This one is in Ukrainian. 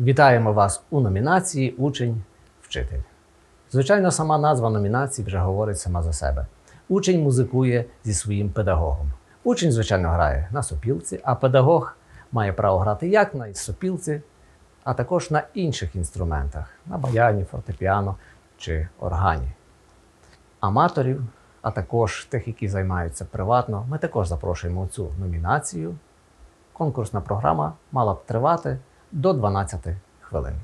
Вітаємо вас у номінації Учень-вчитель. Звичайно, сама назва номінації вже говорить сама за себе. Учень музикує зі своїм педагогом. Учень, звичайно, грає на сопілці, а педагог має право грати як на сопілці, а також на інших інструментах на баяні, фортепіано чи органі. Аматорів, а також тих, які займаються приватно, ми також запрошуємо у цю номінацію. Конкурсна програма мала б тривати до 12 хвилин.